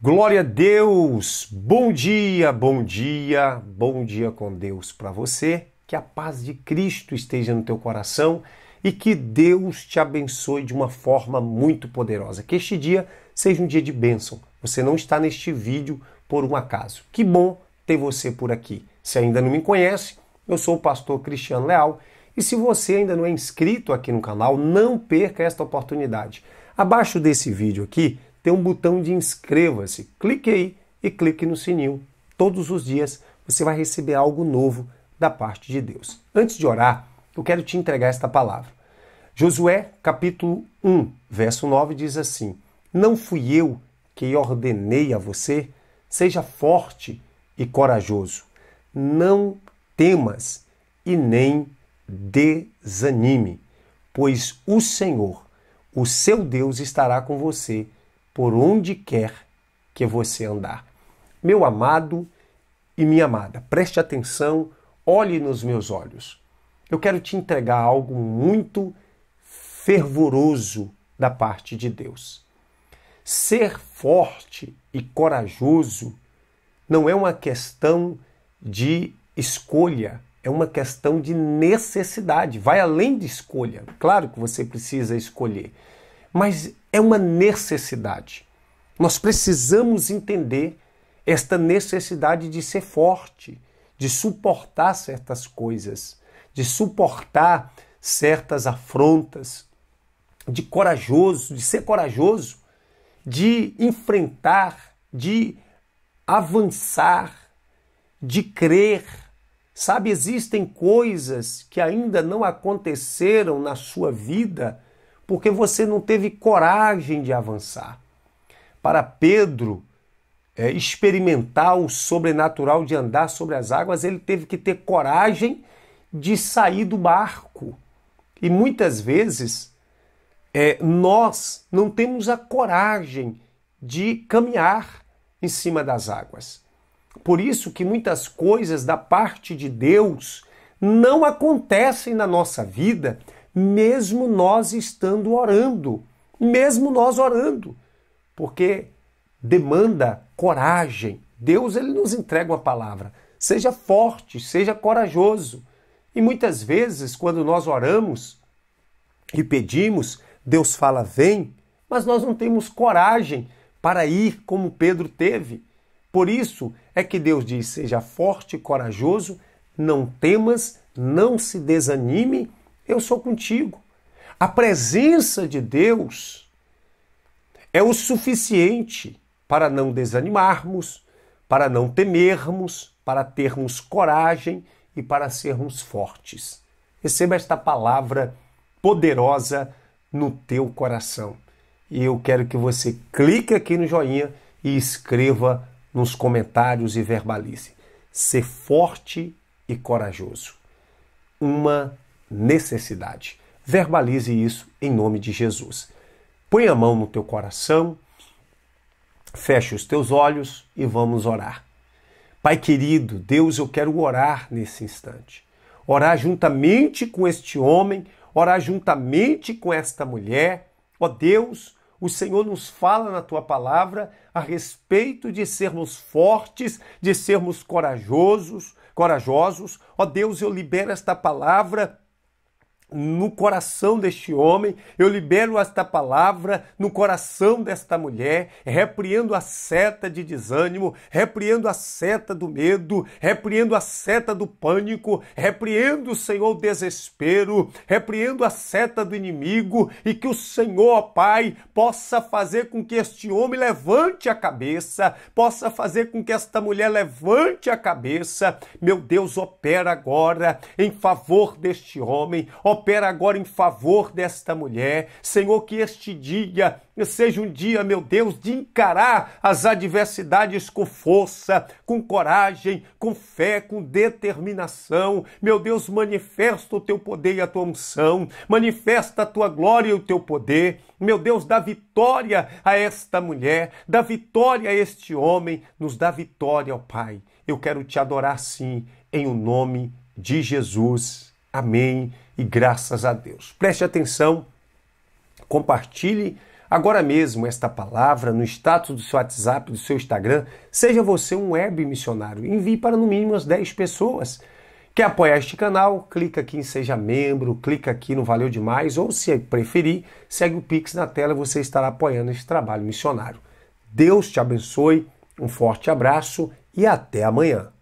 Glória a Deus! Bom dia, bom dia, bom dia com Deus para você. Que a paz de Cristo esteja no teu coração e que Deus te abençoe de uma forma muito poderosa. Que este dia seja um dia de bênção. Você não está neste vídeo por um acaso. Que bom ter você por aqui. Se ainda não me conhece, eu sou o pastor Cristiano Leal e se você ainda não é inscrito aqui no canal, não perca esta oportunidade. Abaixo desse vídeo aqui tem um botão de inscreva-se. Clique aí e clique no sininho. Todos os dias você vai receber algo novo da parte de Deus. Antes de orar, eu quero te entregar esta palavra. Josué, capítulo 1, verso 9 diz assim: Não fui eu que ordenei a você? Seja forte e corajoso. Não temas e nem desanime, pois o Senhor, o seu Deus, estará com você por onde quer que você andar. Meu amado e minha amada, preste atenção, olhe nos meus olhos. Eu quero te entregar algo muito fervoroso da parte de Deus. Ser forte e corajoso não é uma questão de escolha, é uma questão de necessidade. Vai além de escolha. Claro que você precisa escolher, mas é uma necessidade. Nós precisamos entender esta necessidade de ser forte, de suportar certas coisas, de suportar certas afrontas, de corajoso, de ser corajoso, de enfrentar, de avançar, de crer. Sabe, existem coisas que ainda não aconteceram na sua vida porque você não teve coragem de avançar. Para Pedro é, experimentar o sobrenatural de andar sobre as águas, ele teve que ter coragem de sair do barco. E muitas vezes é, nós não temos a coragem de caminhar em cima das águas. Por isso que muitas coisas da parte de Deus não acontecem na nossa vida mesmo nós estando orando, mesmo nós orando, porque demanda coragem. Deus ele nos entrega uma palavra. Seja forte, seja corajoso. E muitas vezes, quando nós oramos e pedimos, Deus fala: vem, mas nós não temos coragem para ir como Pedro teve. Por isso é que Deus diz: seja forte e corajoso, não temas, não se desanime eu sou contigo. A presença de Deus é o suficiente para não desanimarmos, para não temermos, para termos coragem e para sermos fortes. Receba esta palavra poderosa no teu coração. E eu quero que você clique aqui no joinha e escreva nos comentários e verbalize. Ser forte e corajoso. Uma necessidade. Verbalize isso em nome de Jesus. Põe a mão no teu coração, feche os teus olhos e vamos orar. Pai querido, Deus, eu quero orar nesse instante. Orar juntamente com este homem, orar juntamente com esta mulher. Ó Deus, o Senhor nos fala na tua palavra a respeito de sermos fortes, de sermos corajosos, corajosos. Ó Deus, eu libero esta palavra no coração deste homem, eu libero esta palavra no coração desta mulher, repreendo a seta de desânimo, repreendo a seta do medo, repreendo a seta do pânico, repreendo, Senhor, o desespero, repreendo a seta do inimigo e que o Senhor, Pai, possa fazer com que este homem levante a cabeça, possa fazer com que esta mulher levante a cabeça. Meu Deus, opera agora em favor deste homem, opera agora em favor desta mulher. Senhor, que este dia seja um dia, meu Deus, de encarar as adversidades com força, com coragem, com fé, com determinação. Meu Deus, manifesta o teu poder e a tua unção, manifesta a tua glória e o teu poder. Meu Deus, dá vitória a esta mulher, dá vitória a este homem, nos dá vitória, ó Pai. Eu quero te adorar sim, em o nome de Jesus. Amém e graças a Deus. Preste atenção, compartilhe agora mesmo esta palavra no status do seu WhatsApp, do seu Instagram. Seja você um web missionário. Envie para no mínimo as 10 pessoas. Quer apoiar este canal? Clica aqui em Seja Membro, clica aqui no Valeu Demais, ou se preferir, segue o Pix na tela você estará apoiando esse trabalho missionário. Deus te abençoe, um forte abraço e até amanhã.